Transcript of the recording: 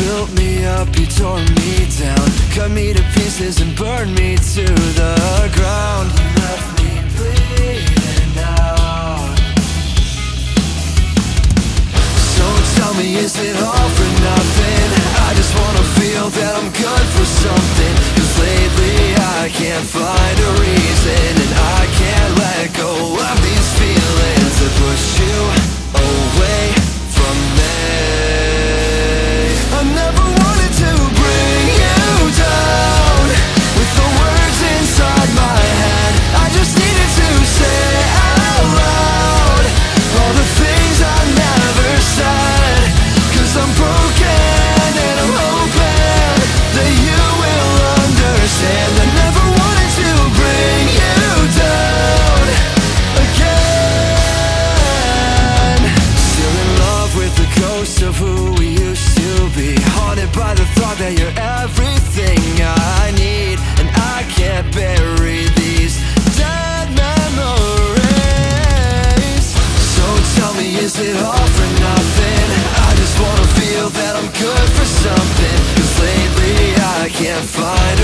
built me up, you tore me down Cut me to pieces and burned me to the be haunted by the thought that you're everything I need. And I can't bury these dead memories. So tell me, is it all for nothing? I just wanna feel that I'm good for something. Cause lately I can't find